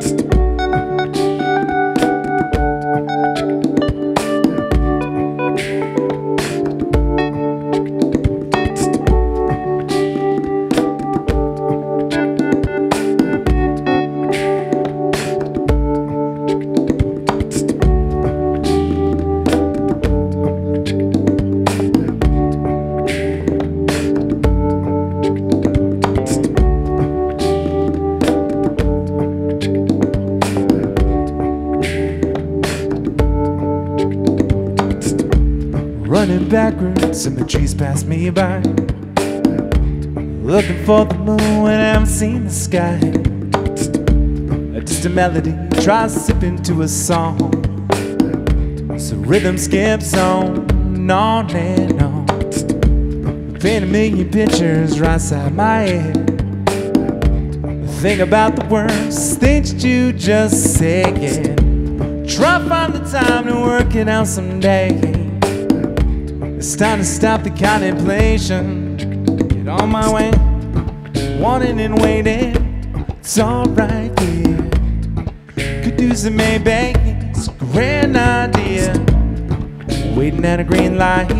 next. Running backwards, and the trees pass me by. Looking for the moon when I haven't seen the sky. Just a melody tries to sip into a song. So rhythm skips on and on and on. Paint a million pictures right side my head. Think about the words, things that you just said. Yeah. Try to find the time to work it out someday. It's time to stop the contemplation. Get on my way, wanting and waiting. It's alright, yeah. Could do some maybe, it's a grand idea. Waiting at a green light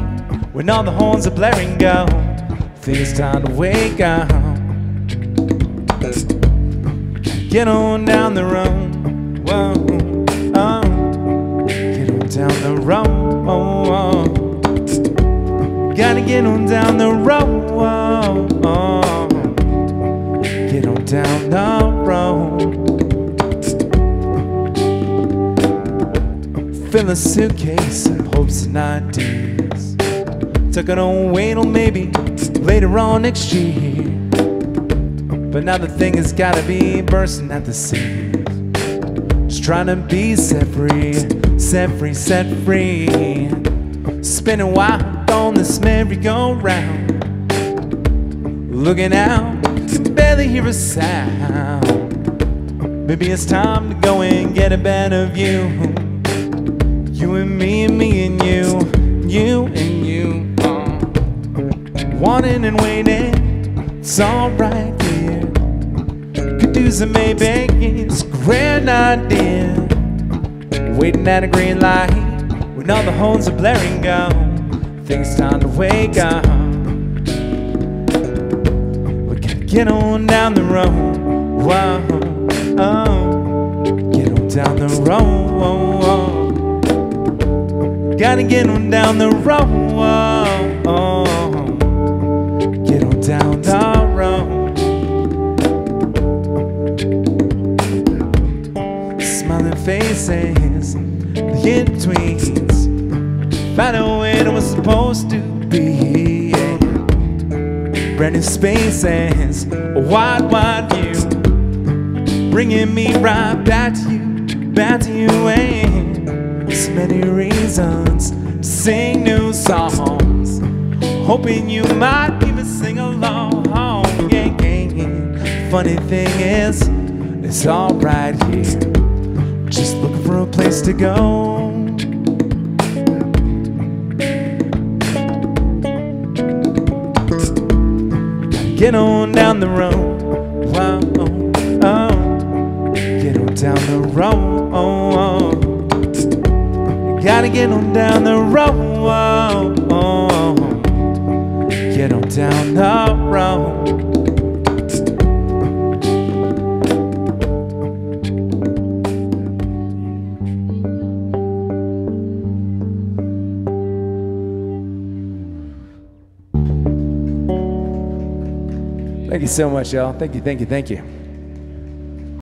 when all the horns are blaring go. Think it's time to wake up. Get on down the road. Whoa, oh. Get on down the road. Get on down the road. Get on down the road. Fill a suitcase of hopes and ideas. Tuck it away till maybe later on next year. But now the thing has gotta be bursting at the seams. Just trying to be set free, set free, set free. Spinning wild this merry-go-round. Looking out, can barely hear a sound. Maybe it's time to go and get a better view. You and me and me and you, you and you. Wanting and waiting, it's alright here. Could do some maybe, it's a grand idea. Waiting at a green light when all the horns are blaring go. Think it's time to wake up. We gotta get on down the road. Whoa, oh, get on down the road. Whoa, whoa. Gotta get on down the road. Whoa, oh, get on down the road. Smiling faces, the in-betweens. Find it was supposed to be. yeah. Brand new spaces, a wide, wide view. Bringing me right back to you, back to you. And so many reasons to sing new songs. Hoping you might even sing along. Yeah, yeah, yeah. Funny thing is, it's alright here. Just looking for a place to go. Get on down the road. Wow, oh. Get on down the road. Gotta get on down the road. Get on down the road. Thank you so much, y'all. Thank you, thank you, thank you.